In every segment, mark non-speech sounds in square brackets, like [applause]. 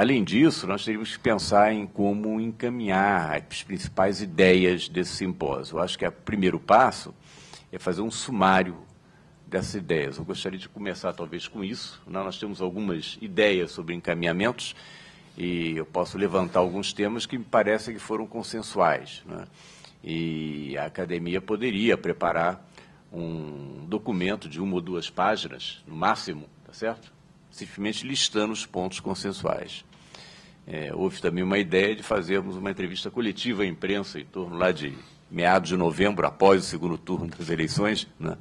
além disso, nós teríamos que pensar em como encaminhar as principais ideias desse simpósio. Eu acho que o primeiro passo é fazer um sumário dessas ideias. Eu gostaria de começar, talvez, com isso. Né? Nós temos algumas ideias sobre encaminhamentos e eu posso levantar alguns temas que me parecem que foram consensuais. Né? E a academia poderia preparar um documento de uma ou duas páginas, no máximo, tá certo? Simplesmente listando os pontos consensuais. É, houve também uma ideia de fazermos uma entrevista coletiva à imprensa em torno lá de meados de novembro, após o segundo turno das eleições, né?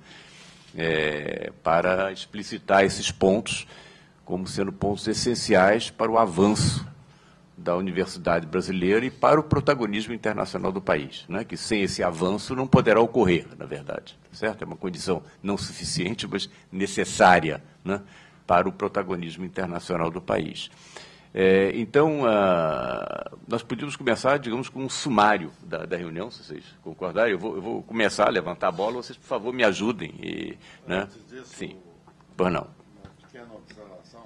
é, para explicitar esses pontos como sendo pontos essenciais para o avanço da universidade brasileira e para o protagonismo internacional do país, né? que sem esse avanço não poderá ocorrer, na verdade, tá certo? É uma condição não suficiente, mas necessária né? para o protagonismo internacional do país. É, então, uh, nós podíamos começar, digamos, com um sumário da, da reunião, se vocês concordarem. Eu vou, eu vou, começar a levantar a bola, vocês, por favor, me ajudem. E, né? Disso, Sim. Pois não. Uma pequena observação.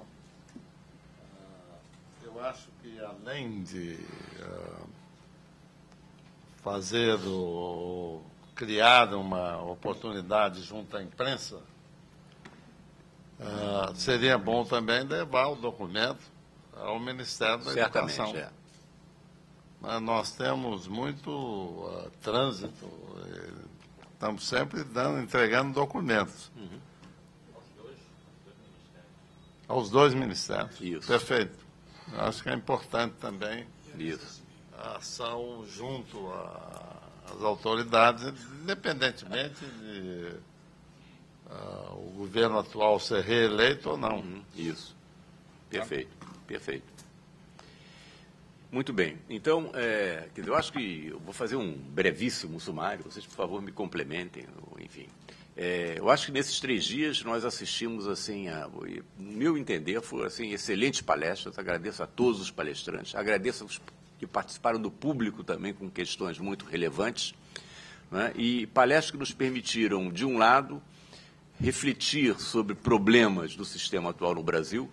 Ah, eu acho que, além de ah, fazer o, criar uma oportunidade junto à imprensa, ah, seria bom também levar o documento ao Ministério da Certamente, Educação. é. Mas Nós temos muito ah, trânsito, estamos sempre dando, entregando documentos. Aos dois ministérios. Isso. Perfeito. Eu acho que é importante também Isso. a ação junto às autoridades, independentemente de ah, o governo atual ser reeleito ou não. Uhum, Isso. Perfeito, perfeito. Muito bem. Então, é, eu acho que eu vou fazer um brevíssimo sumário, vocês, por favor, me complementem, enfim. É, eu acho que nesses três dias nós assistimos, assim, a, no meu entender, foram assim, excelentes palestras, agradeço a todos os palestrantes, agradeço aos que participaram do público também com questões muito relevantes, né, e palestras que nos permitiram, de um lado, refletir sobre problemas do sistema atual no Brasil,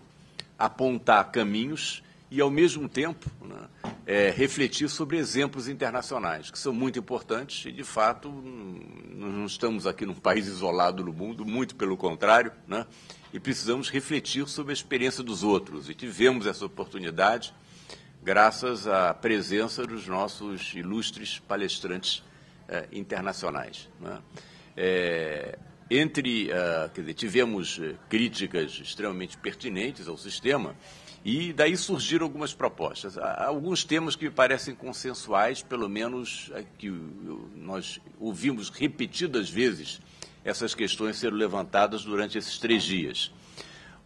apontar caminhos e, ao mesmo tempo, né, é, refletir sobre exemplos internacionais, que são muito importantes e, de fato, não estamos aqui num país isolado no mundo, muito pelo contrário, né, e precisamos refletir sobre a experiência dos outros. E tivemos essa oportunidade graças à presença dos nossos ilustres palestrantes eh, internacionais. né. É, entre, ah, quer dizer, tivemos eh, críticas extremamente pertinentes ao sistema e daí surgiram algumas propostas. Há alguns temas que me parecem consensuais, pelo menos eh, que nós ouvimos repetidas vezes essas questões serem levantadas durante esses três dias.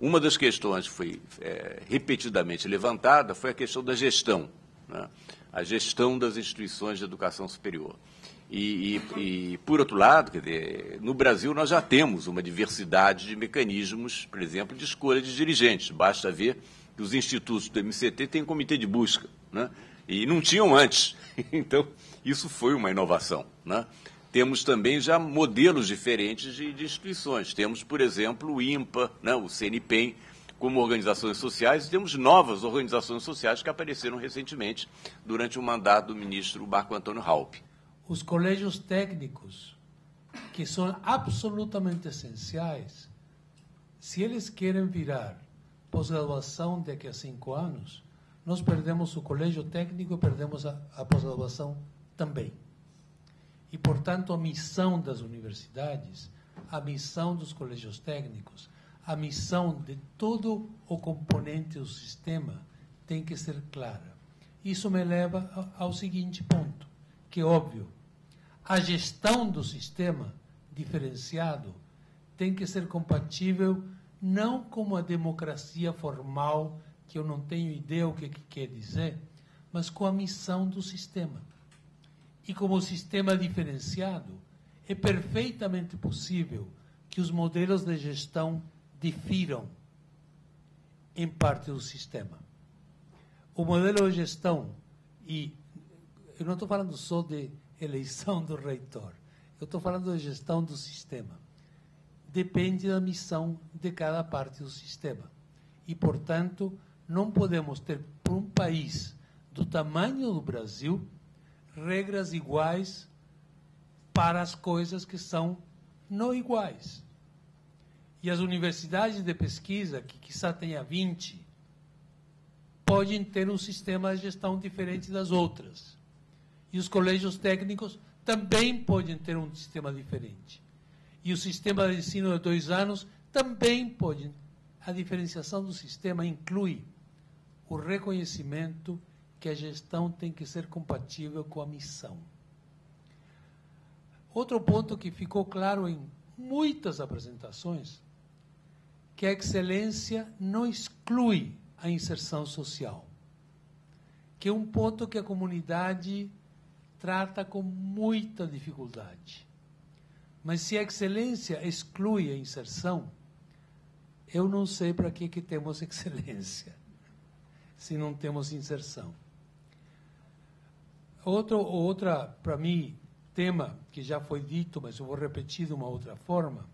Uma das questões que foi eh, repetidamente levantada foi a questão da gestão, né? a gestão das instituições de educação superior. E, e- e, por outro lado, dizer, no Brasil nós já temos uma diversidade de mecanismos, por exemplo, de escolha de dirigentes. Basta ver que os institutos do MCT têm comitê de busca, né? e não tinham antes. [laughs] Então, isso foi uma inovação. Né? Temos também já modelos diferentes de, de instituições. Temos, por exemplo, o IMPA, né, o CNPEM, como organizações sociais, e temos novas organizações sociais que apareceram recentemente durante o mandato do ministro Marco Antônio Halpe. Os colégios técnicos, que são absolutamente essenciais, se eles querem virar pós-graduação daqui a cinco anos, nós perdemos o colégio técnico e perdemos a, a pós-graduação também. E, portanto, a missão das universidades, a missão dos colégios técnicos, a missão de todo o componente do sistema tem que ser clara. Isso me leva ao, seguinte ponto, que óbvio. A gestão do sistema diferenciado tem que ser compatível não com a democracia formal, que eu não tenho ideia o que, que quer dizer, mas com a missão do sistema. E como sistema diferenciado, é perfeitamente possível que os modelos de gestão difiram em parte do sistema. O modelo de gestão, e eu não estou falando só de eleição do reitor, eu estou falando de gestão do sistema. Depende da missão de cada parte do sistema. E, portanto, não podemos ter, para um país do tamanho do Brasil, regras iguais para as coisas que são não iguais. E as universidades de pesquisa, que quizá tenha 20, podem ter um sistema de gestão diferente das outras. E os colégios técnicos também podem ter um sistema diferente. E o sistema de ensino de dois anos também pode. A diferenciação do sistema inclui o reconhecimento que a gestão tem que ser compatível com a missão. Outro ponto que ficou claro em muitas apresentações, que a excelência não exclui a inserção social, que é um ponto que a comunidade trata com muita dificuldade. Mas se a excelência exclui a inserção, eu não sei para que, que temos [laughs] excelência, se não temos inserção. Outro, outra, para mim, tema que já foi dito, mas eu vou repetir de uma outra forma,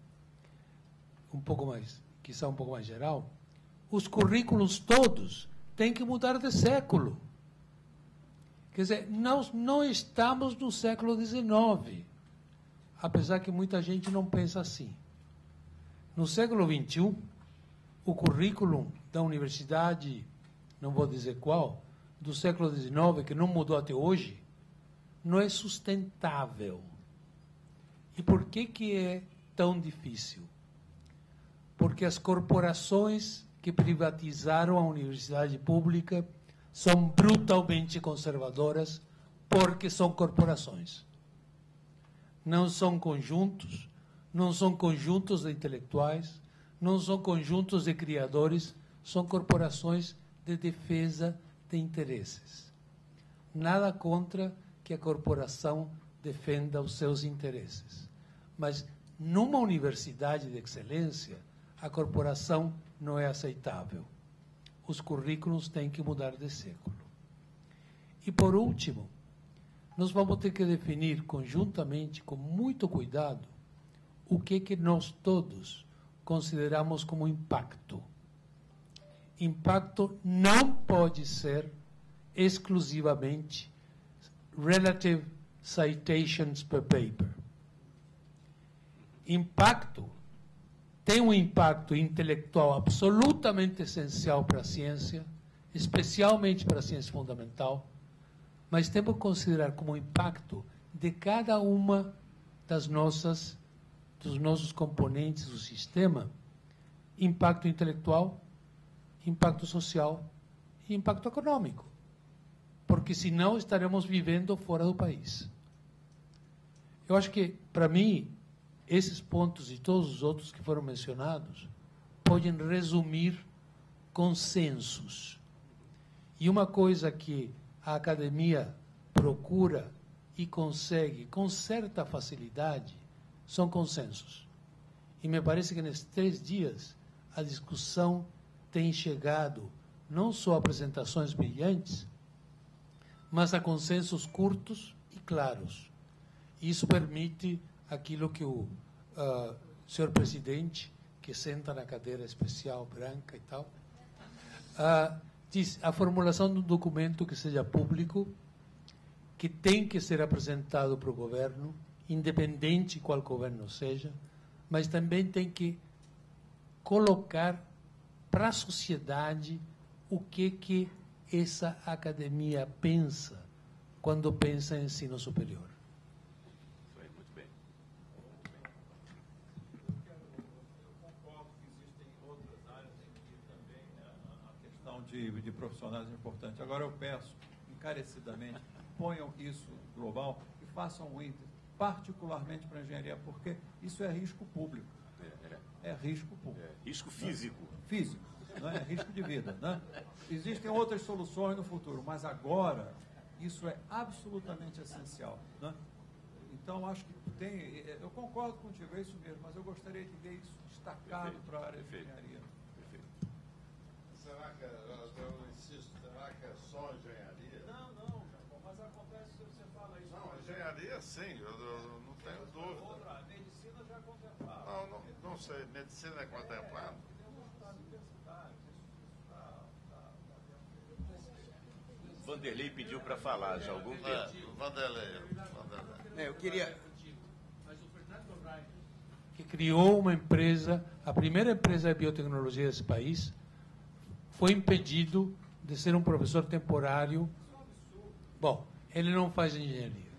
um pouco mais, quizá um pouco mais geral, os currículos todos têm que mudar de século. Quer dizer, nós não estamos no século XIX, apesar que muita gente não pensa assim. No século XXI, o currículo da universidade, não vou dizer qual, do século XIX, que não mudou até hoje, não é sustentável. E por que, que é tão difícil? Porque as corporações que privatizaram a universidade pública são brutalmente conservadoras porque são corporações. Não são conjuntos, não são conjuntos de intelectuais, não são conjuntos de criadores, são corporações de defesa de interesses. Nada contra que a corporação defenda os seus interesses. Mas numa universidade de excelência, a corporação não é aceitável. Os currículos têm que mudar de século. E por último, nós vamos ter que definir conjuntamente, com muito cuidado, o que que nós todos consideramos como impacto. Impacto não pode ser exclusivamente relative citations per paper. Impacto tem um impacto intelectual absolutamente essencial para a ciência, especialmente para a ciência fundamental, mas temos que considerar como impacto de cada uma das nossas dos nossos componentes do sistema impacto intelectual, impacto social e impacto econômico porque senão estaremos vivendo fora do país. Eu acho que, para mim, esses pontos e todos os outros que foram mencionados podem resumir consensos. E uma coisa que a academia procura e consegue com certa facilidade são consensos. E me parece que nesses três dias a discussão tem chegado não só a apresentações brilhantes, mas a consensos curtos e claros. Isso permite aquilo que o uh, senhor presidente, que senta na cadeira especial branca e tal, uh, diz a formulação de um documento que seja público, que tem que ser apresentado para o governo, independente qual governo seja, mas também tem que colocar para a sociedade o que que essa academia pensa quando pensa em ensino superior. Isso aí, muito bem. Eu concordo que existem outras áreas em que também né, a questão de, de profissionais é importante. Agora eu peço, encarecidamente, ponham isso global e façam um índice, particularmente para a engenharia, porque isso é risco público. É, é. é risco público. É, risco físico. Físico né? risco de vida. Né? Existem outras soluções no futuro, mas agora isso é absolutamente essencial. Né? Então, acho que tem. Eu concordo contigo, é isso mesmo, mas eu gostaria de ver isso destacado para a área de engenharia. Será que, eu insisto, será que é só engenharia? Não, não, mas acontece que você fala isso. Não, engenharia sim, eu, eu não tenho dúvida. Outra, medicina já é contemplada. Não, não, não sei, medicina é contemplada? Vanderlei pediu para falar já algum tempo. É, Vanderlei, Vanderlei. É, eu queria. Que criou uma empresa, a primeira empresa de biotecnologia desse país, foi impedido de ser um professor temporário. Bom, ele não faz engenharia.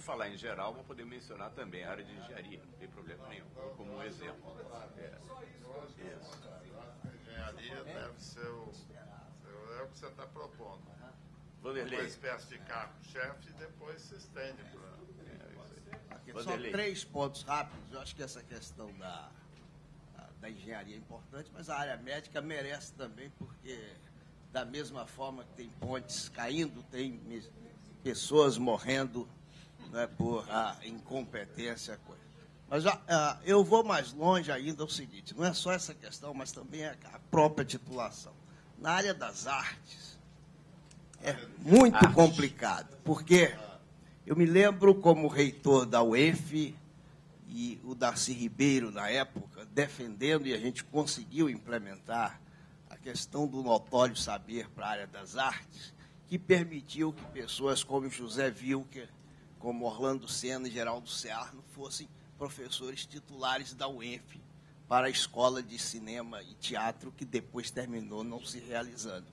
Falar em geral, vou poder mencionar também a área de engenharia, não tem problema nenhum, como um exemplo. É. Isso. Engenharia deve ser o, é o que você está propondo. Vanderlei. Uma espécie de carro-chefe e depois se estende para. É, Só três pontos rápidos. Eu acho que essa questão da, da engenharia é importante, mas a área médica merece também, porque da mesma forma que tem pontes caindo, tem pessoas morrendo né, por a incompetência. Mas eu vou mais longe ainda, é o seguinte, não é só essa questão, mas também a, a própria titulação. Na área das artes, é muito complicado, porque eu me lembro como reitor da UEF e o Darcy Ribeiro, na época, defendendo, e a gente conseguiu implementar a questão do notório saber para a área das artes, que permitiu que pessoas como José Wilker, como Orlando Senna e Geraldo Cearno, fossem professores titulares da UENF para a escola de cinema e teatro, que depois terminou não se realizando.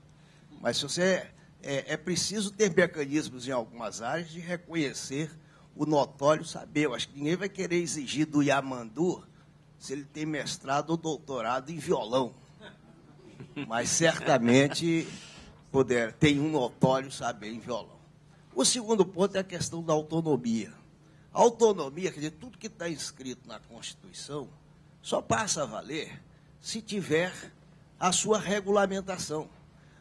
Mas se você é, é preciso ter mecanismos em algumas áreas de reconhecer o notório saber. Eu acho que ninguém vai querer exigir do Yamandu se ele tem mestrado ou doutorado em violão. Mas certamente poder, tem um notório saber em violão. O segundo ponto é a questão da autonomia. A autonomia, quer dizer, tudo que está inscrito na Constituição, só passa a valer se tiver a sua regulamentação.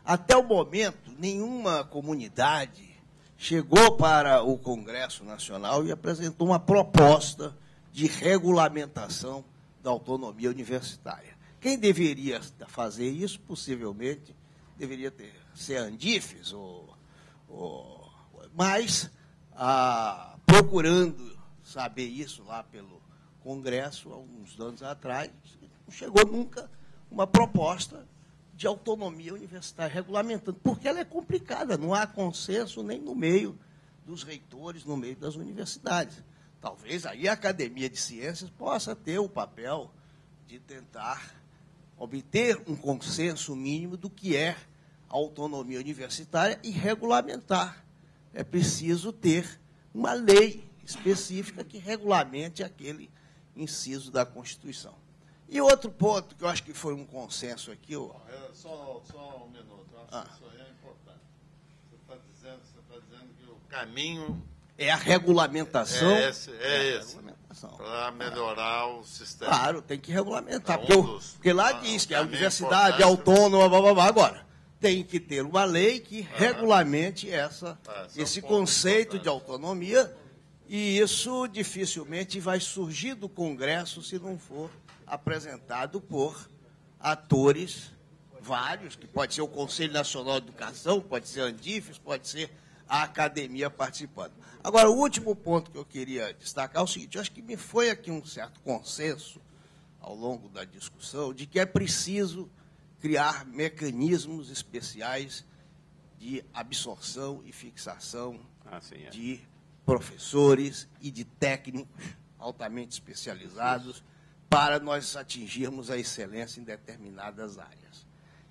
Até o momento, nenhuma comunidade chegou para o Congresso Nacional e apresentou uma proposta de regulamentação da autonomia universitária. Quem deveria fazer isso, possivelmente, deveria ter, ser Andifes ou, ou mas, ah, procurando saber isso lá pelo Congresso, alguns anos atrás, não chegou nunca uma proposta de autonomia universitária regulamentando, porque ela é complicada, não há consenso nem no meio dos reitores, no meio das universidades. Talvez aí a Academia de Ciências possa ter o papel de tentar obter um consenso mínimo do que é a autonomia universitária e regulamentar é preciso ter uma lei específica que regulamente aquele inciso da Constituição. E outro ponto que eu acho que foi um consenso aqui. Eu... É, só, só um minuto, eu acho ah. que isso aí é importante. Você está dizendo, tá dizendo que o caminho. É a regulamentação. É esse, é, é esse. Para melhorar o sistema. Claro, tem que regulamentar. É um porque, dos, porque, lá ah, diz que a universidade é autônoma, blá, blá, blá. Agora, tem que ter uma lei que regulamente essa, ah, esse conceito de autonomia, e isso dificilmente vai surgir do Congresso se não for apresentado por atores vários, que pode ser o Conselho Nacional de Educação, pode ser a Andifes, pode ser a academia participando. Agora, o último ponto que eu queria destacar é o seguinte: eu acho que me foi aqui um certo consenso ao longo da discussão de que é preciso criar mecanismos especiais de absorção e fixação ah, sim, é. de professores e de técnicos altamente especializados para nós atingirmos a excelência em determinadas áreas.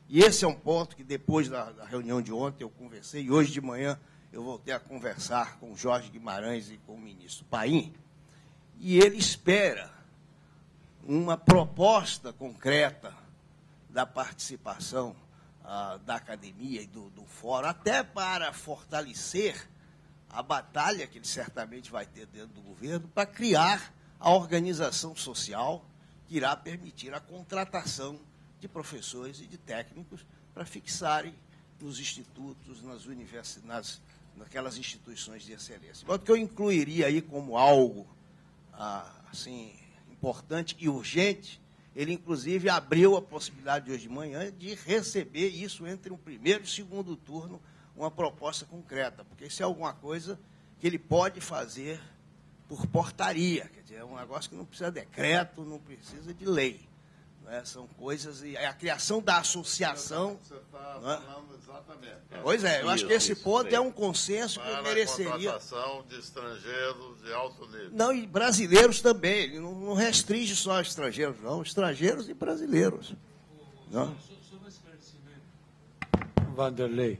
E esse é um ponto que, depois da, da reunião de ontem, eu conversei, e hoje de manhã eu voltei a conversar com o Jorge Guimarães e com o ministro Paim, e ele espera uma proposta concreta da participação ah, da academia e do, do fórum, até para fortalecer a batalha que ele certamente vai ter dentro do governo para criar a organização social que irá permitir a contratação de professores e de técnicos para fixarem nos institutos, nas universidades, naquelas instituições de excelência. O que eu incluiria aí como algo ah, assim importante e urgente, ele inclusive abriu a possibilidade de hoje de manhã de receber isso entre o primeiro e o segundo turno, uma proposta concreta, porque isso é alguma coisa que ele pode fazer por portaria, quer dizer, é um negócio que não precisa de decreto, não precisa de lei. Né? São coisas, e a criação da associação. Você está né? falando exatamente. Pois é, eu acho que esse ponto é um consenso que mereceria. A contratação de estrangeiros de alto nível. Não, e brasileiros também. Ele não, não restringe só estrangeiros, não. Estrangeiros e brasileiros. Não? Vanderlei,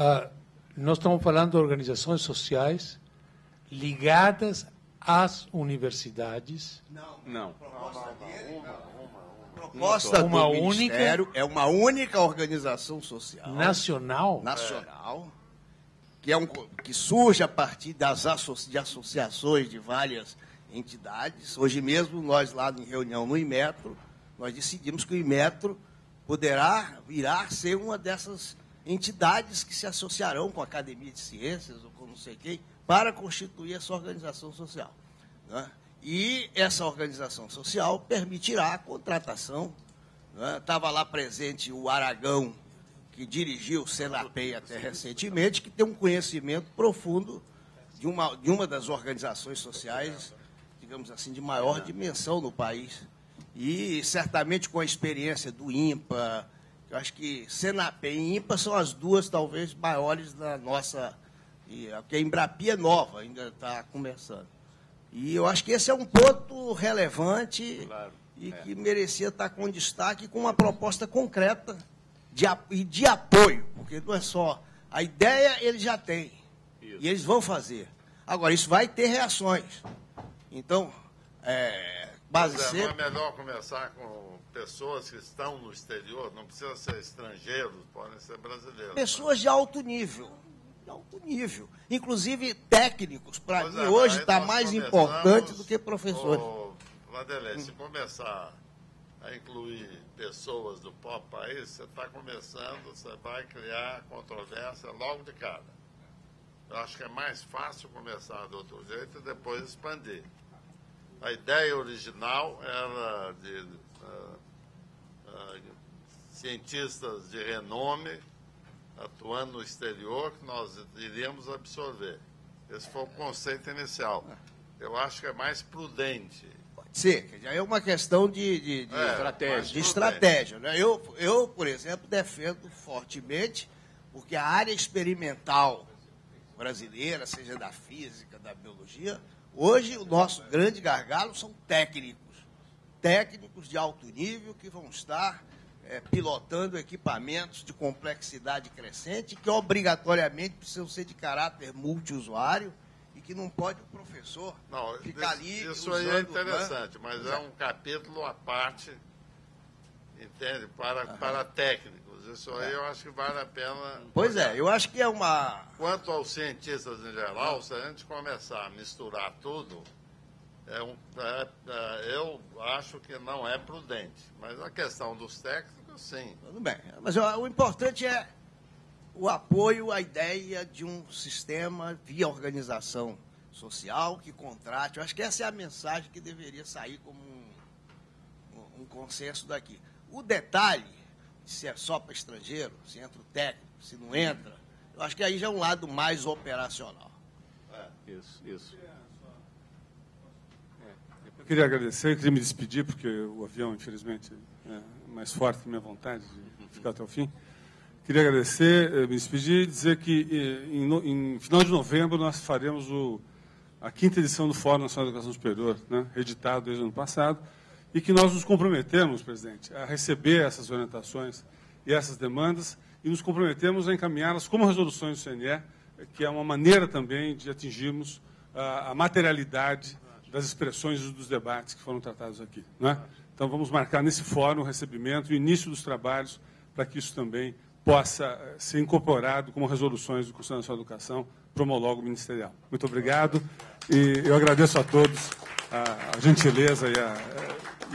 uh, nós estamos falando de organizações sociais ligadas às universidades. Não. Não. Proposta dele, proposta uma do única, Ministério é uma única organização social nacional, nacional que é um que surge a partir das associa, de associações de várias entidades. Hoje mesmo nós lá em reunião no Imetro, nós decidimos que o Imetro poderá virar ser uma dessas entidades que se associarão com a Academia de Ciências ou com não sei quem para constituir essa organização social. Né? E essa organização social permitirá a contratação. Estava né? lá presente o Aragão, que dirigiu o Senapei até recentemente, que tem um conhecimento profundo de uma, de uma das organizações sociais, digamos assim, de maior dimensão no país. E certamente com a experiência do IMPA, eu acho que Senapei e IMPA são as duas, talvez, maiores da nossa. Porque a Embrapia é nova, ainda está começando. E eu acho que esse é um ponto relevante claro, e é. que merecia estar com destaque com uma proposta concreta de, e de apoio, porque não é só. A ideia eles já têm. Isso. E eles vão fazer. Agora, isso vai ter reações. Então, é, base é, é melhor começar com pessoas que estão no exterior, não precisa ser estrangeiros, podem ser brasileiros. Pessoas de alto nível de alto nível. Inclusive técnicos, para mim, é, hoje está mais importante do que professores. Vanderlei, hum. se começar a incluir pessoas do próprio país, você está começando, você vai criar controvérsia logo de cara. Eu acho que é mais fácil começar do outro jeito e depois expandir. A ideia original era de uh, uh, cientistas de renome atuando no exterior que nós iríamos absorver. Esse foi o conceito inicial. Eu acho que é mais prudente. Pode ser, já é uma questão de, de, de é, estratégia. De estratégia né? eu, eu, por exemplo, defendo fortemente, porque a área experimental brasileira, seja da física, da biologia, hoje o nosso grande gargalo são técnicos. Técnicos de alto nível que vão estar é, pilotando equipamentos de complexidade crescente que obrigatoriamente precisam ser de caráter multiusuário e que não pode o professor não, ficar ali. Isso aí é interessante, né? mas é um capítulo à parte, entende? Para, para técnicos. Isso aí é. eu acho que vale a pena. Pois olhar. é, eu acho que é uma. Quanto aos cientistas em geral, se a gente começar a misturar tudo, é um, é, é, eu acho que não é prudente. Mas a questão dos técnicos, sim. Tudo bem. Mas ó, o importante é o apoio à ideia de um sistema via organização social que contrate. Eu acho que essa é a mensagem que deveria sair como um, um consenso daqui. O detalhe, se é só para estrangeiro, se entra o técnico, se não entra, eu acho que aí já é um lado mais operacional. É, isso, isso. Queria agradecer, queria me despedir, porque o avião, infelizmente, é mais forte que minha vontade de ficar até o fim. Queria agradecer, eh, me despedir e dizer que eh, em, em, final de novembro nós faremos o, a quinta edição do Fórum Nacional de Educação Superior, né, editado desde o ano passado, e que nós nos comprometemos, presidente, a receber essas orientações e essas demandas e nos comprometemos a encaminhá-las como resoluções do CNE, que é uma maneira também de atingirmos a, a materialidade das expressões e dos debates que foram tratados aqui. Né? Então, vamos marcar nesse fórum o recebimento e o início dos trabalhos para que isso também possa eh, ser incorporado como resoluções do Conselho Nacional de Educação para homólogo ministerial. Muito obrigado e eu agradeço a todos a, gentileza e a,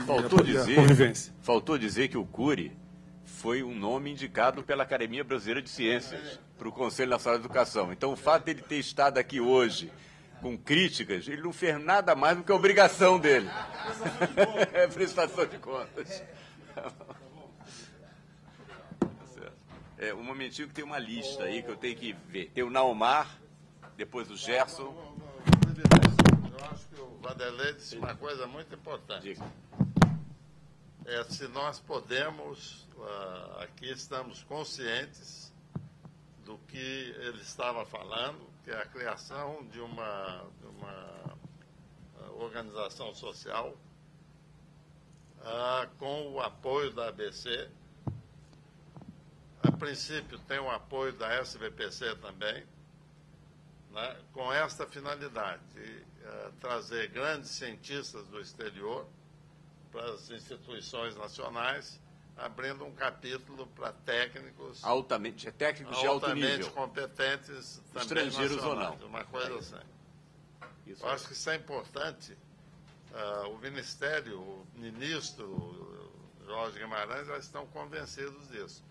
faltou e a, dizer, a convivência. Faltou dizer que o CURI foi um nome indicado pela Academia Brasileira de Ciências para o Conselho Nacional de Educação. Então, o fato dele ter estado aqui hoje com críticas, ele não fez nada mais do que a obrigação dele. [laughs] É prestação de contas. É, um momentinho que tem uma lista aí que eu tenho que ver. Tem o Naomar, depois o Gerson. Eu acho que o Vanderlei disse uma coisa muito importante. É, se nós podemos, uh, aqui estamos conscientes do que ele estava falando, que é a criação de uma, de uma uh, organização social uh, com o apoio da ABC, a princípio tem o apoio da SBPC também, né, com esta finalidade, de uh, trazer grandes cientistas do exterior para as instituições nacionais, abrindo um capítulo para técnicos altamente técnicos de alto nível, competentes, estrangeiros ou não, uma coisa assim. Isso Eu é. acho que isso é importante. Uh, o Ministério, o ministro Jorge Guimarães já estão convencidos disso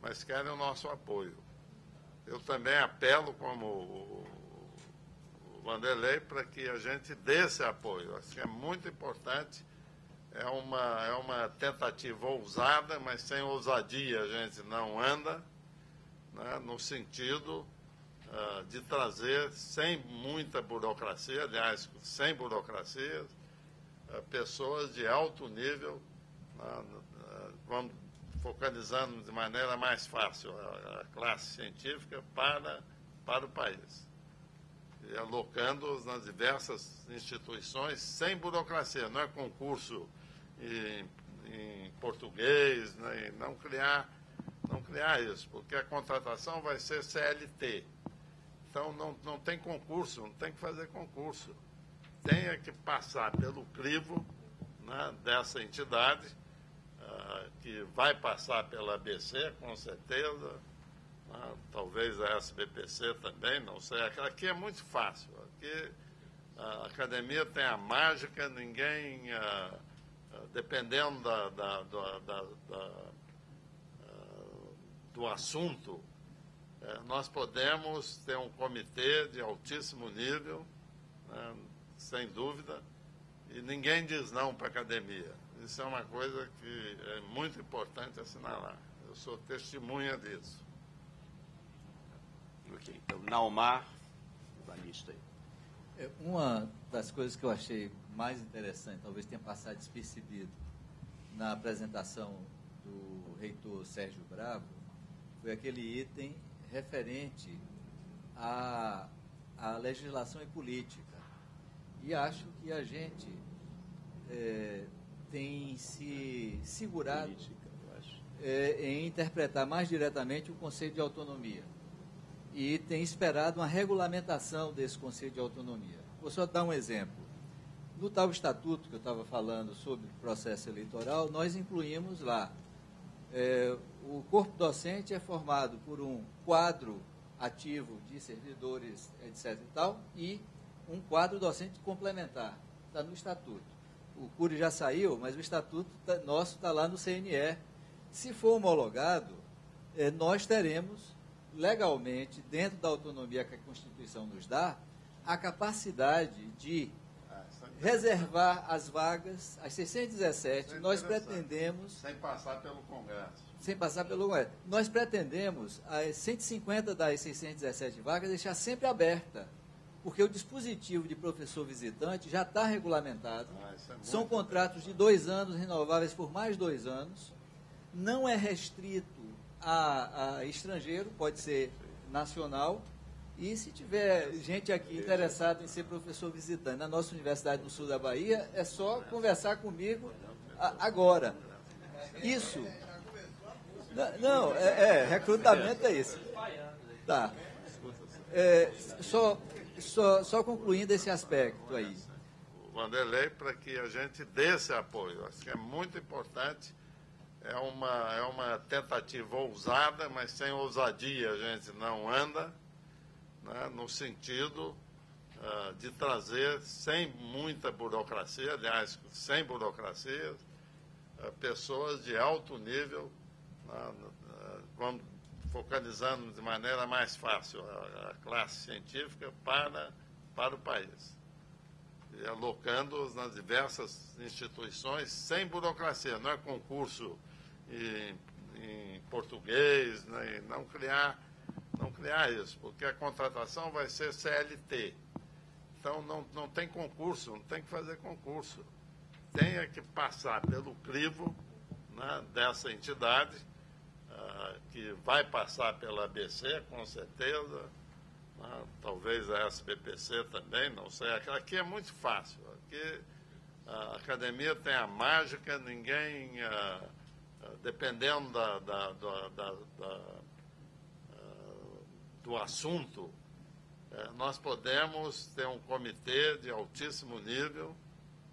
mas querem o nosso apoio. Eu também apelo, como o Vanderlei, para que a gente dê esse apoio. Acho que é muito importante. É uma, é uma tentativa ousada, mas sem ousadia a gente não anda, né, no sentido uh, de trazer, sem muita burocracia, aliás, sem burocracia, uh, pessoas de alto nível, uh, vamos focalizando de maneira mais fácil a, a classe científica para, para o país. Alocando-os nas diversas instituições sem burocracia, não é concurso em, português, né, não criar não criar isso, porque a contratação vai ser CLT. Então não, não tem concurso, não tem que fazer concurso. Tem que passar pelo crivo né, dessa entidade que vai passar pela ABC, com certeza, né? talvez a SBPC também, não sei. Aqui é muito fácil. Aqui a academia tem a mágica, ninguém, ah, dependendo da, da, da, da ah, do assunto, eh, nós podemos ter um comitê de altíssimo nível, né? sem dúvida, e ninguém diz não para a academia. Isso é uma coisa que é muito importante assinalar. Eu sou testemunha disso. Ok, então, Naumar, da lista aí. É, uma das coisas que eu achei mais interessante, talvez tenha passado despercebido, na apresentação do reitor Sérgio Bravo, foi aquele item referente à, à legislação e política. E acho que a gente é, tem se segurado é, em interpretar mais diretamente o conceito de autonomia e tem esperado uma regulamentação desse conceito de autonomia. Vou só dar um exemplo. No tal estatuto que eu estava falando sobre o processo eleitoral, nós incluímos lá é, o corpo docente é formado por um quadro ativo de servidores, etc. e tal, e um quadro docente complementar. Está no estatuto o CURI já saiu, mas o estatuto tá, nosso está lá no CNE. Se for homologado, é, nós teremos legalmente, dentro da autonomia que a Constituição nos dá, a capacidade de reservar as vagas, as 617, é nós pretendemos... Sem passar pelo Congresso. Sem passar pelo Congresso. Nós pretendemos as 150 das 617 vagas deixar sempre aberta porque o dispositivo de professor visitante já está regulamentado. Ah, é São contratos de dois anos, renováveis por mais dois anos. Não é restrito a, a estrangeiro, pode ser nacional. E se tiver gente aqui interessada em ser professor visitante na nossa Universidade do Sul da Bahia, é só conversar comigo agora. Isso. Não, é, é recrutamento é isso. Tá. É, só só, só concluindo esse aspecto aí. Vanderlei, para que a gente dê esse apoio. Acho que é muito importante. É uma, é uma tentativa ousada, mas sem ousadia a gente não anda, né, no sentido uh, de trazer, sem muita burocracia, aliás, sem burocracia, uh, pessoas de alto nível vamos focalizando de maneira mais fácil a, a classe científica para, para o país. E alocando-os nas diversas instituições sem burocracia, não é concurso em, em português, né, não criar não criar isso, porque a contratação vai ser CLT. Então não, não tem concurso, não tem que fazer concurso. Tem que passar pelo crivo né, dessa entidade, uh, que vai passar pela ABC, com certeza, né, talvez a SBPC também, não sei. Aqui é muito fácil. Aqui a academia tem a mágica, ninguém, uh, dependendo da, da, da, da do assunto, é, nós podemos ter um comitê de altíssimo nível,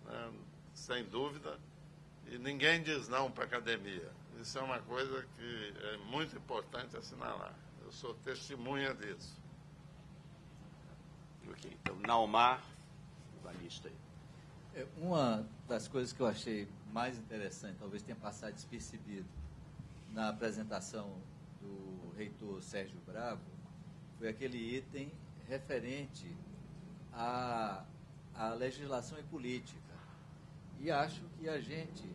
né, sem dúvida, e ninguém diz não para a academia. Isso é uma coisa que é muito importante assinalar. Eu sou testemunha disso. Ok, então, Naumar, a lista aí. É, uma das coisas que eu achei mais interessante, talvez tenha passado despercebido, na apresentação do reitor Sérgio Bravo, foi aquele item referente à, à legislação e política. E acho que a gente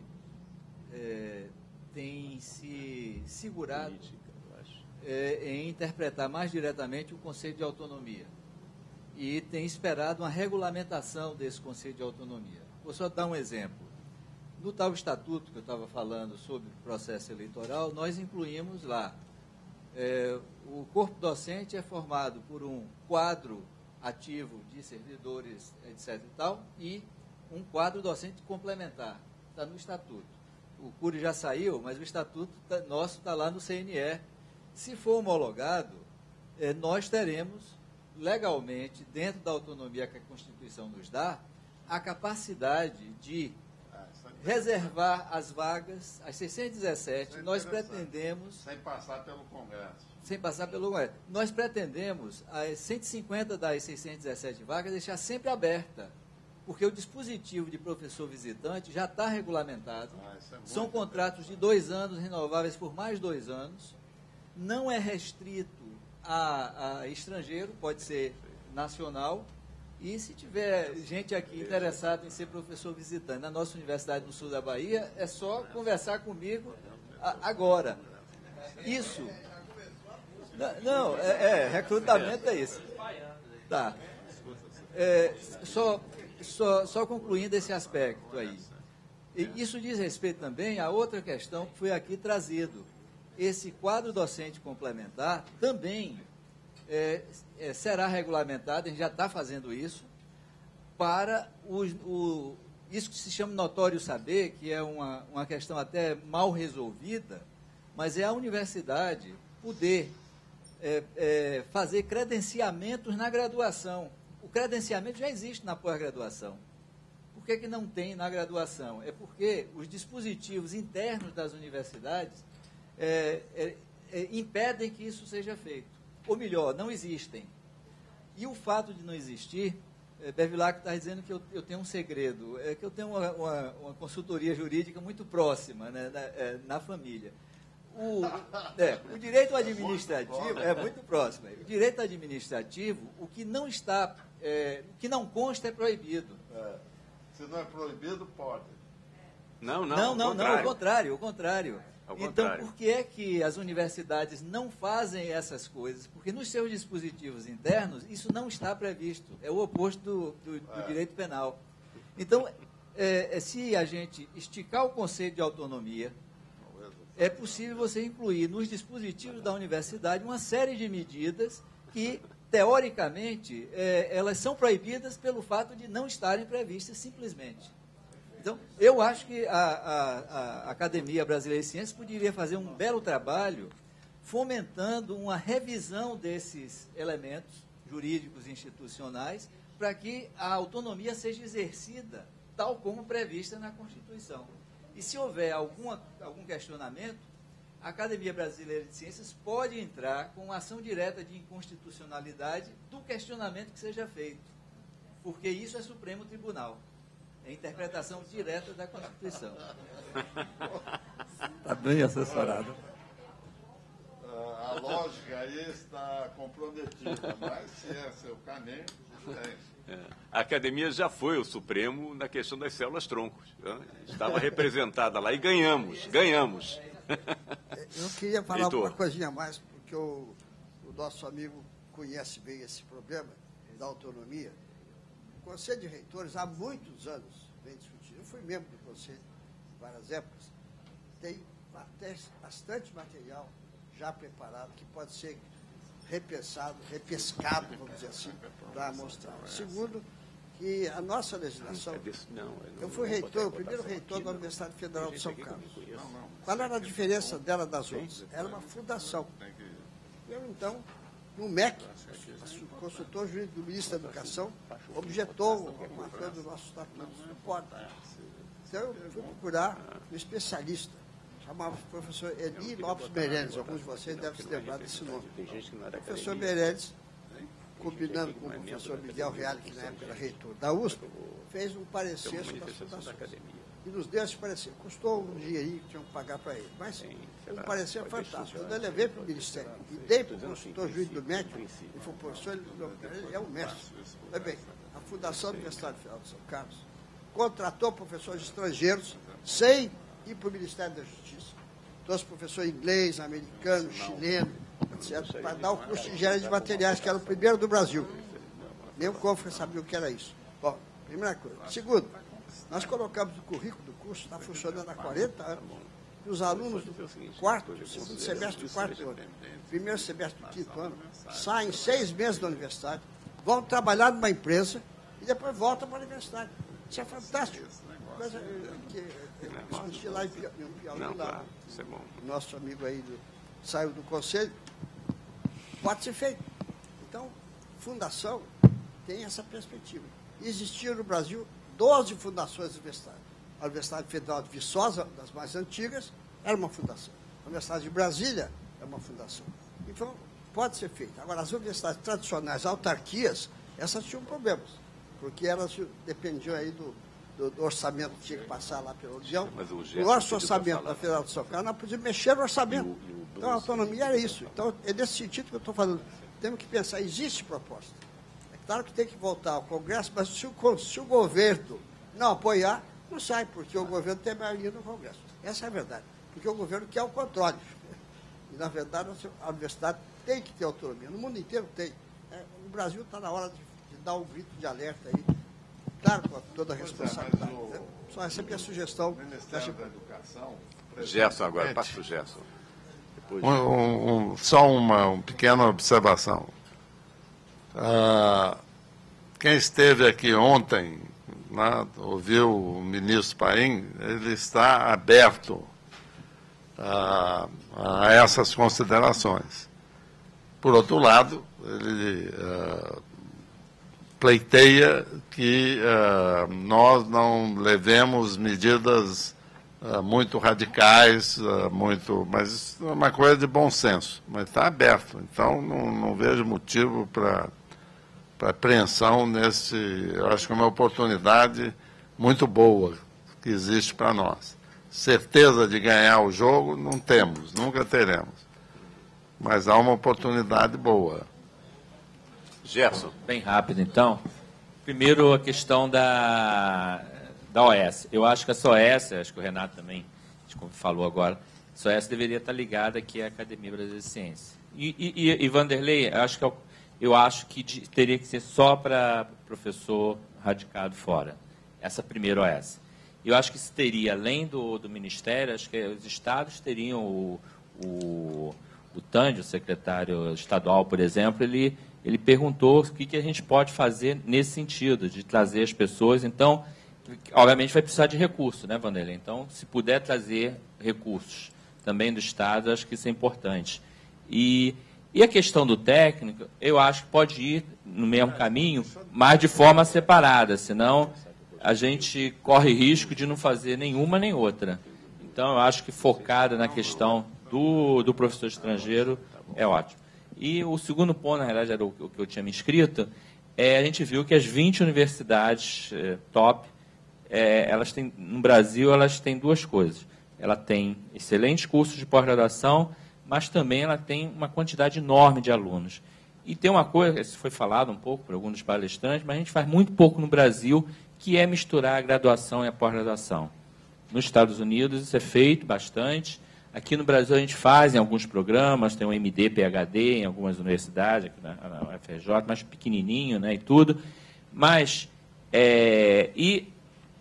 é, tem se segurado é, em interpretar mais diretamente o conceito de autonomia. E tem esperado uma regulamentação desse conceito de autonomia. Vou só dar um exemplo. No tal estatuto que eu estava falando sobre o processo eleitoral, nós incluímos lá é, o corpo docente é formado por um quadro ativo de servidores, etc. e tal, e um quadro docente complementar. Está no estatuto. O CURI já saiu, mas o estatuto tá, nosso está lá no CNE. Se for homologado, é, nós teremos legalmente, dentro da autonomia que a Constituição nos dá, a capacidade de reservar as vagas, as 617, é nós pretendemos. Sem passar pelo Congresso. Sem passar pelo Congresso. Nós pretendemos as 150 das 617 vagas deixar sempre aberta. Porque o dispositivo de professor visitante já está regulamentado. Ah, é São contratos de dois anos, renováveis por mais dois anos. Não é restrito a, a estrangeiro, pode ser nacional e se tiver gente aqui interessada em ser professor visitante na nossa Universidade do Sul da Bahia, é só conversar comigo agora. Isso. Não, é, é recrutamento é isso. Tá. É, só, só, só concluindo esse aspecto aí. Isso diz respeito também a outra questão que foi aqui trazido. Esse quadro docente complementar também é, é, será regulamentado, a gente já está fazendo isso, para o, o, isso que se chama notório saber, que é uma, uma questão até mal resolvida, mas é a universidade poder é, é, fazer credenciamentos na graduação. O credenciamento já existe na pós-graduação. Por que, que não tem na graduação? É porque os dispositivos internos das universidades é, é, é impedem que isso seja feito ou melhor, não existem. E o fato de não existir, é, Bevilacqua está dizendo que eu, eu, tenho um segredo, é que eu tenho uma, uma, uma consultoria jurídica muito próxima né, na, é, na família. O, é, o, direito administrativo é muito próximo. O direito administrativo, o que não está, é, o que não consta é proibido. É. Se não é proibido, pode. Não, não, não, não, não, o contrário, o contrário então, por que é que as universidades não fazem essas coisas? Porque nos seus dispositivos internos, isso não está previsto. É o oposto do, do, do é. direito penal. Então, é, é, se a gente esticar o conceito de autonomia, é possível você incluir nos dispositivos da universidade uma série de medidas que, teoricamente, é, elas são proibidas pelo fato de não estarem previstas simplesmente. Então, eu acho que a, a, a, Academia Brasileira de Ciências poderia fazer um belo trabalho fomentando uma revisão desses elementos jurídicos e institucionais para que a autonomia seja exercida tal como prevista na Constituição. E se houver alguma, algum questionamento, a Academia Brasileira de Ciências pode entrar com uma ação direta de inconstitucionalidade do questionamento que seja feito, porque isso é Supremo Tribunal. É interpretação direta da Constituição. Está bem assessorado. lógica aí está comprometida, mas se é seu caminho, é. A academia já foi o Supremo na questão das células troncos. Né? Estava representada lá e ganhamos, ganhamos. Eu queria falar Heitor. uma coisinha a mais, porque o, o nosso amigo conhece bem esse problema da autonomia. O Conselho de Reitores, há muitos anos, vem discutindo. Eu fui membro do Conselho em várias épocas. Tem bastante material já preparado que pode ser repensado, repescado, vamos dizer assim, para mostrar. Segundo, que a nossa legislação. Eu fui reitor, o primeiro reitor da Universidade Federal de São Carlos. Qual era a diferença dela das outras? Era uma fundação. Eu, então, no MEC, o consultor jurídico do ministro da Educação objetou matando o nosso estatuto. Não pode. Então, eu fui procurar um especialista chamava professor Eli Lopes Meirelles. Alguns de vocês devem se lembrar desse nome. O professor Meirelles, combinando com o professor Miguel Reale, que na época era reitor da USP, fez um parecer sobre as fundações. E nos deu esse parecer. Custou um dinheirinho que tinham que pagar para ele. Mas um parecer fantástico. Quando eu levei para o Ministério e dei para o consultor juiz do médico, ele falou, professor, ele é um mestre. Pois bem, a Fundação Universidade Federal de São Carlos contratou professores estrangeiros sem ir para o Ministério da Justiça. Trouxe professor inglês, americano, chileno, etc., para dar o curso de engenharia de materiais, que era o primeiro do Brasil. Nem o Confra sabia o que era isso. Bom, primeira coisa. Segundo, nós colocamos o currículo do curso, está funcionando há 40 anos, e os alunos do quarto, segundo semestre do quarto ano, primeiro semestre do quinto ano, saem seis meses da universidade, vão trabalhar numa empresa e depois voltam para a universidade. Isso é fantástico. Coisa que discutir lá em Piauí, lá, é nosso amigo aí do, saiu do conselho, pode ser feito. Então, fundação tem essa perspectiva. Existiam no Brasil 12 fundações universitárias. A Universidade Federal de Viçosa, das mais antigas, era uma fundação. A Universidade de Brasília é uma fundação. Então, pode ser feito. Agora, as universidades tradicionais, autarquias, essas tinham problemas, porque elas dependiam aí do, do, do, orçamento que tinha que passar lá pelo União. o, nosso orçamento da Federal de São Carlos, nós podíamos mexer no orçamento. E o, e o então, a autonomia era isso. Então, é nesse sentido que eu estou falando. Temos que pensar, existe proposta. É claro que tem que voltar ao Congresso, mas se o, se o governo não apoiar, não sai, porque o governo tem maioria no Congresso. Essa é a verdade. Porque o governo quer o controle. [laughs] E, na verdade, a universidade tem que ter autonomia. No mundo inteiro tem. É, o Brasil está na hora de, de dar um grito de alerta aí Claro, com toda a responsabilidade. É, né? Só essa é a minha sugestão. Ministério da Educação. Gerson, agora, passa o Gerson. Um, um, só uma, uma pequena observação. Ah, quem esteve aqui ontem, né, ouviu o ministro Paim, ele está aberto a, a essas considerações. Por outro lado, ele uh, pleiteia que nós não levemos medidas muito radicais, muito, mas é uma coisa de bom senso. Mas está aberto, então não, não vejo motivo para apreensão nesse. Eu acho que é uma oportunidade muito boa que existe para nós. Certeza de ganhar o jogo não temos, nunca teremos. Mas há uma oportunidade boa. Gerson. Bem rápido, então. Primeiro, a questão da, da OS. Eu acho que essa OS, acho que o Renato também falou agora, essa OS deveria estar ligada aqui à Academia Brasileira de Ciência. E, e, e Vanderlei, acho que eu, eu acho que de, teria que ser só para professor radicado fora. Essa primeira OS. Eu acho que se teria, além do, do Ministério, acho que os estados teriam o, o, o Tandy, o secretário estadual, por exemplo, ele ele perguntou o que, que a gente pode fazer nesse sentido, de trazer as pessoas. Então, obviamente vai precisar de recursos, né, Vanderlei? Então, se puder trazer recursos também do Estado, acho que isso é importante. E, e a questão do técnico, eu acho que pode ir no mesmo caminho, mas de forma separada, senão a gente corre risco de não fazer nenhuma nem outra. Então, eu acho que focada na questão do, do professor estrangeiro é ótimo. E o segundo ponto, na realidade, era o, que eu tinha me inscrito, é, a gente viu que as 20 universidades é, top, é, elas têm, no Brasil, elas têm duas coisas. Ela tem excelentes cursos de pós-graduação, mas também ela tem uma quantidade enorme de alunos. E tem uma coisa, isso foi falado um pouco por alguns palestrantes, mas a gente faz muito pouco no Brasil, que é misturar a graduação e a pós-graduação. Nos Estados Unidos isso é feito bastante. Aqui no Brasil a gente faz em alguns programas, tem o MD, PHD em algumas universidades, aqui na, na UFRJ, mais pequenininho né, e tudo. Mas, é, e,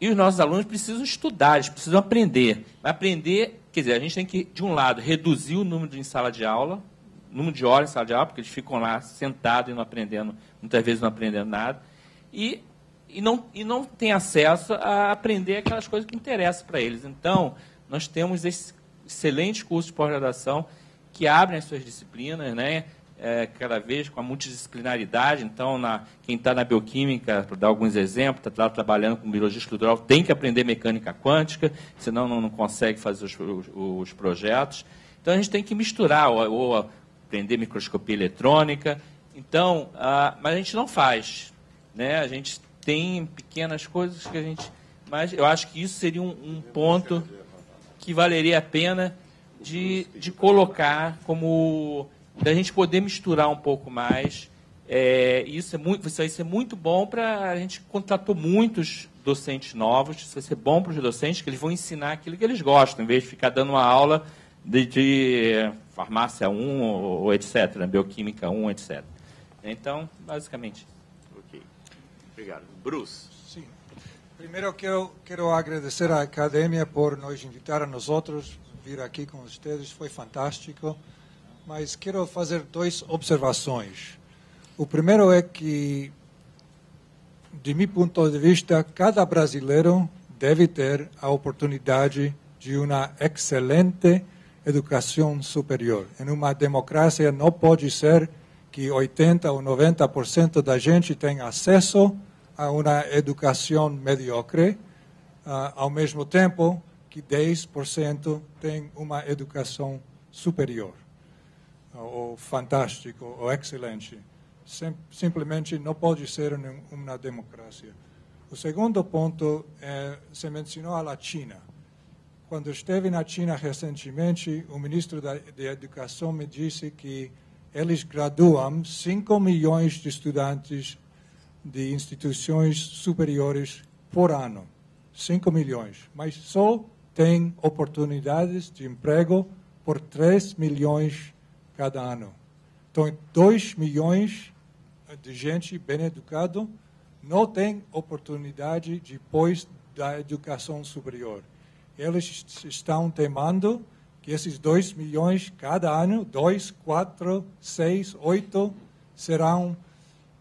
e os nossos alunos precisam estudar, eles precisam aprender. Aprender, quer dizer, a gente tem que, de um lado, reduzir o número de sala de aula, número de horas em sala de aula, porque eles ficam lá sentados e não aprendendo, muitas vezes não aprendendo nada, e, e, não, e não tem acesso a aprender aquelas coisas que interessam para eles. Então, nós temos esses excelentes cursos de pós-graduação que abrem as suas disciplinas, né? É, cada vez com a multidisciplinaridade. Então, na, quem está na bioquímica, para dar alguns exemplos, está trabalhando com biologia estrutural, tem que aprender mecânica quântica, senão não, não consegue fazer os, os, os, projetos. Então, a gente tem que misturar, ou, ou aprender microscopia eletrônica. Então, ah, mas a gente não faz. Né? A gente tem pequenas coisas que a gente. Mas eu acho que isso seria um, um ponto que valeria a pena de, de colocar como. Da gente poder misturar um pouco mais. É, isso, é muito, isso vai ser muito bom para. A gente contratou muitos docentes novos, isso vai ser bom para os docentes, que eles vão ensinar aquilo que eles gostam, em vez de ficar dando uma aula de, de farmácia 1 ou, ou etc., bioquímica 1, etc. Então, basicamente. Ok. Obrigado. Bruce. Sim. Primeiro, quero, quero agradecer à academia por nos invitar a nós outros vir aqui com vocês. Foi fantástico. Mas quero fazer duas observações. O primeiro é que, de meu ponto de vista, cada brasileiro deve ter a oportunidade de uma excelente educação superior. Em uma democracia não pode ser que 80 ou 90% da gente tenha acesso a uma educação mediocre, uh, ao mesmo tempo que 10% tem uma educação superior, ou fantástico, ou excelente. Sim, simplesmente não pode ser uma democracia. O segundo ponto, é, se mencionou a China. Quando esteve na China recentemente, o ministro da de Educação me disse que eles graduam 5 milhões de estudantes de instituições superiores por ano. 5 milhões. Mas só tem oportunidades de emprego por 3 milhões cada ano. Então, 2 milhões de gente bem educada não tem oportunidade depois da educação superior eles estão temendo que esses 2 milhões cada ano, 2, 4, 6, 8, serão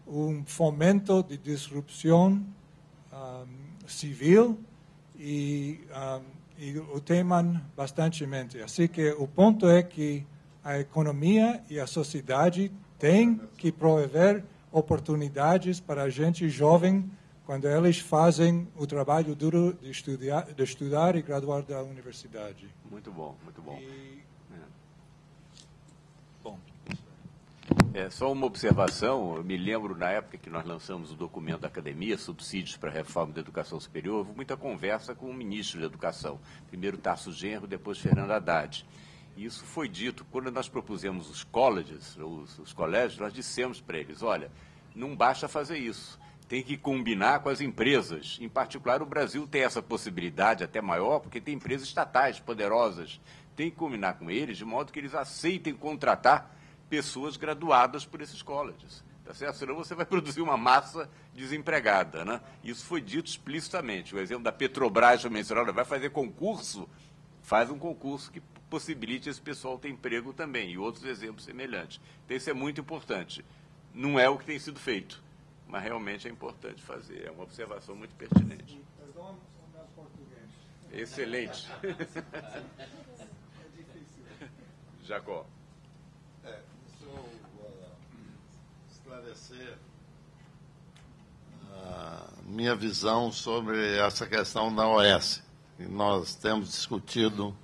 um fomento de disrupção um, civil e, um, e o temam bastante. Assim que o ponto é que a economia e a sociedade têm que prover oportunidades para a gente jovem quando eles fazem o trabalho duro de estudar, de estudar e graduar da universidade. Muito bom, muito bom. E... É. Bom. É, só uma observação, eu me lembro na época que nós lançamos o documento da academia, Subsídios para a Reforma da Educação Superior, houve muita conversa com o ministro da Educação, primeiro Tarso Genro, depois Fernando Haddad. Isso foi dito, quando nós propusemos os colleges, os, os colégios, nós dissemos para eles, olha, não basta fazer isso tem que combinar com as empresas. Em particular, o Brasil tem essa possibilidade até maior, porque tem empresas estatais poderosas. Tem que combinar com eles de modo que eles aceitem contratar pessoas graduadas por esses colleges. Tá certo? Senão você vai [laughs] produzir uma massa desempregada. Né? Isso foi dito explicitamente. O exemplo da Petrobras foi mencionado, vai fazer concurso, faz um concurso que possibilite esse pessoal ter emprego também, e outros exemplos semelhantes. Então, isso é muito importante. Não é o que tem sido feito mas realmente é importante fazer. É uma observação muito pertinente. Perdão, sou português. Excelente. [laughs] É difícil. Jacó. É, deixa eu uh, esclarecer a minha visão sobre essa questão da OS. E nós temos discutido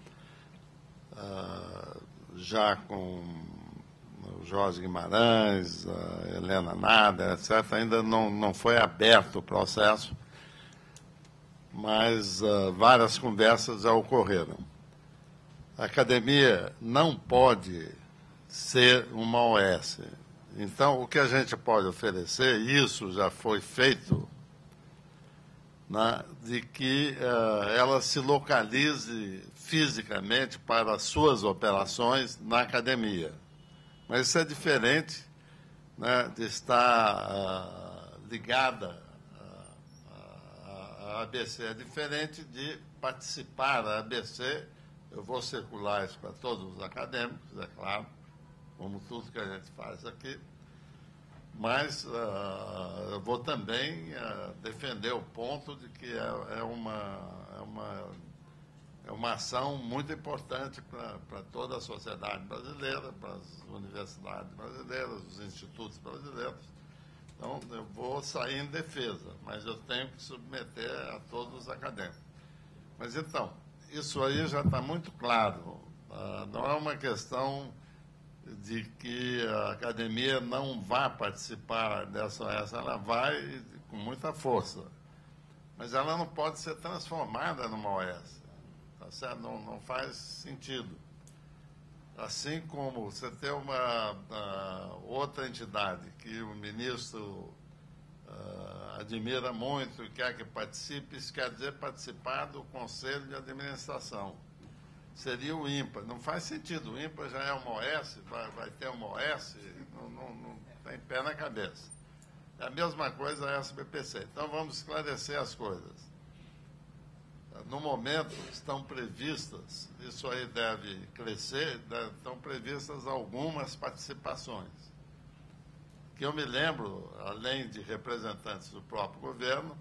uh, já com Jorge Guimarães, Helena Nada, etc., ainda não, não foi aberto o processo, mas uh, várias conversas já ocorreram. a academia não pode ser uma OS. Então, o que a gente pode oferecer, isso já foi feito, né, de que uh, ela se localize fisicamente para as suas operações na academia. Mas isso é diferente né, de estar uh, ligada à ABC. É diferente de participar da ABC. Eu vou circular isso para todos os acadêmicos, é claro, como tudo que a gente faz aqui. Mas uh, eu vou também uh, defender o ponto de que é, é, uma, é, uma, é uma ação muito importante para toda a sociedade brasileira, para as universidades brasileiras, os institutos brasileiros. Então, eu vou sair em defesa, mas eu tenho que submeter a todos os acadêmicos. Mas então, isso aí já está muito claro. Uh, não é uma questão de que a academia não vá participar dessa OS, ela vai com muita força. Mas ela não pode ser transformada numa OS. Tá certo? Não, não faz sentido. Assim como você tem uma outra entidade que o ministro uh, admira muito e quer que participe, isso quer dizer participar do Conselho de Administração seria o ímpar. Não faz sentido. O ímpar já é uma OS, vai, vai ter uma OS, não, não, não tem pé na cabeça. É a mesma coisa a SBPC. Então vamos esclarecer as coisas. No momento estão previstas, isso aí deve crescer, deve, estão previstas algumas participações. Que eu me lembro, além de representantes do próprio governo,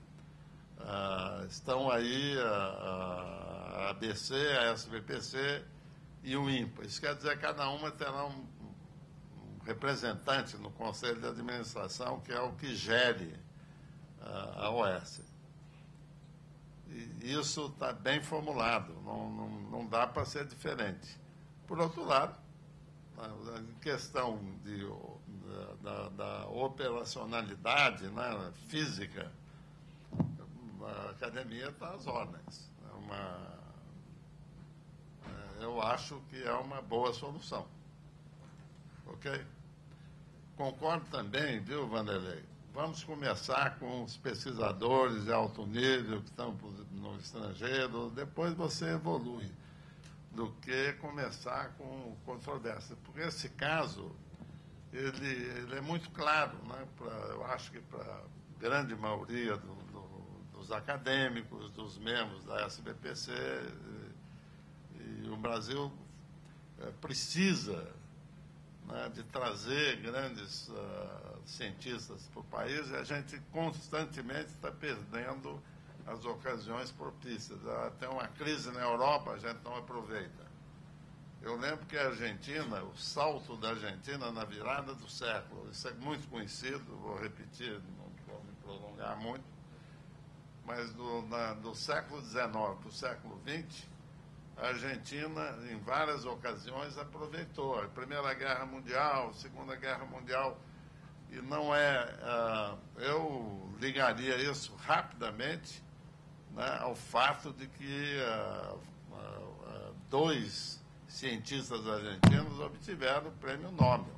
uh, estão aí uh, a ABC, a SBPC e o INPA. Isso quer dizer que cada uma terá um, representante no Conselho de Administração, que é o que gere a OS. Isso está bem formulado, não, não, não dá para ser diferente. Por outro lado, em questão de, da, da operacionalidade né, física, a academia está às ordens. É uma eu acho que é uma boa solução. Ok? Concordo também, viu, Vanderlei? Vamos começar com os pesquisadores de alto nível que estão no estrangeiro, depois você evolui, do que começar com controvérsia. Porque esse caso, ele, ele é muito claro, né? Pra, eu acho que para a grande maioria do, do, dos acadêmicos, dos membros da SBPC, o Brasil é, precisa né, de trazer grandes uh, cientistas para o país e a gente constantemente está perdendo as ocasiões propícias. Uh, tem uma crise na Europa, a gente não aproveita. Eu lembro que a Argentina, o salto da Argentina na virada do século, isso é muito conhecido, vou repetir, não vou me prolongar muito, mas do, na, do século XIX para o século XX, a Argentina, em várias ocasiões, aproveitou a Primeira Guerra Mundial, Segunda Guerra Mundial, e não é. Uh, eu ligaria isso rapidamente né, ao fato de que uh, uh, dois cientistas argentinos obtiveram o prêmio Nobel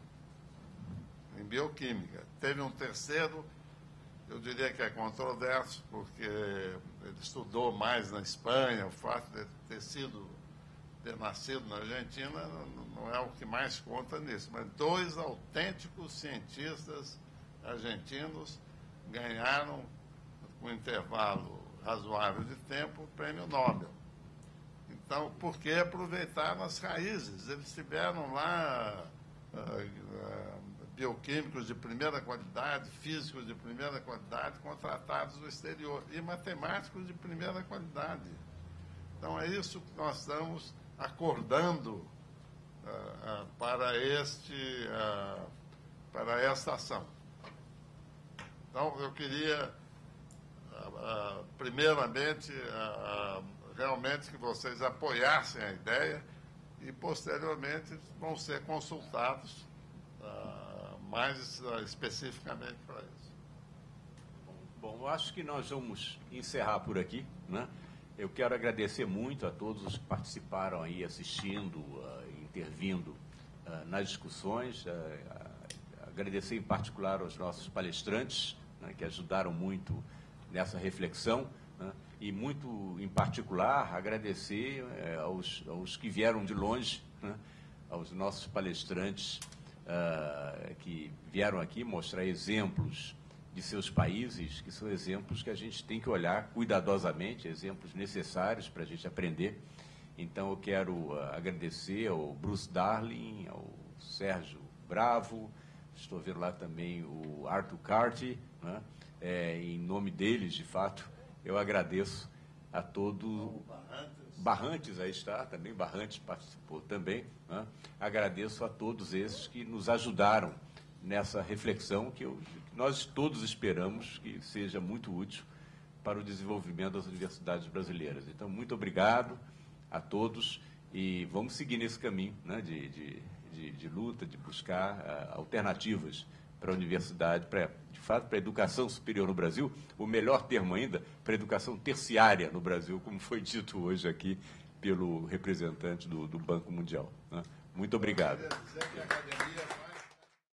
em bioquímica. Teve um terceiro, eu diria que é controverso, porque ele estudou mais na Espanha, o fato de ter sido, ter nascido na Argentina não é o que mais conta nisso, mas dois autênticos cientistas argentinos ganharam, com um intervalo razoável de tempo, o prêmio Nobel. Então, por que aproveitar as raízes? Eles tiveram lá uh, uh, bioquímicos de primeira qualidade, físicos de primeira qualidade, contratados no exterior, e matemáticos de primeira qualidade. Então, é isso que nós estamos acordando uh, uh, para, este, uh, para esta ação. Então, eu queria, primeiramente, realmente que vocês apoiassem a ideia e, posteriormente, vão ser consultados mais especificamente para isso. Bom, acho que nós vamos encerrar por aqui, né? Eu quero agradecer muito a todos os que participaram aí, assistindo, uh, intervindo uh, nas discussões. Uh, agradecer em particular aos nossos palestrantes, né, que ajudaram muito nessa reflexão. Né, e muito em particular agradecer aos, aos, que vieram de longe, né, aos nossos palestrantes que vieram aqui mostrar exemplos de seus países, que são exemplos que a gente tem que olhar cuidadosamente, exemplos necessários para a gente aprender. Então, eu quero uh, agradecer ao Bruce Darling, ao Sérgio Bravo, estou vendo lá também o Arthur Carty, né? é, em nome deles, de fato, eu agradeço a todo. Barrantes aí está, também Barrantes participou também. Né? Agradeço a todos esses que nos ajudaram nessa reflexão que, eu, nós todos esperamos que seja muito útil para o desenvolvimento das universidades brasileiras. Então, muito obrigado a todos e vamos seguir nesse caminho né, de, de, de, de, luta, de buscar uh, alternativas para a universidade, para, de fato, para a educação superior no Brasil, o melhor termo ainda, para a educação terciária no Brasil, como foi dito hoje aqui pelo representante do, do Banco Mundial. Né? Muito obrigado.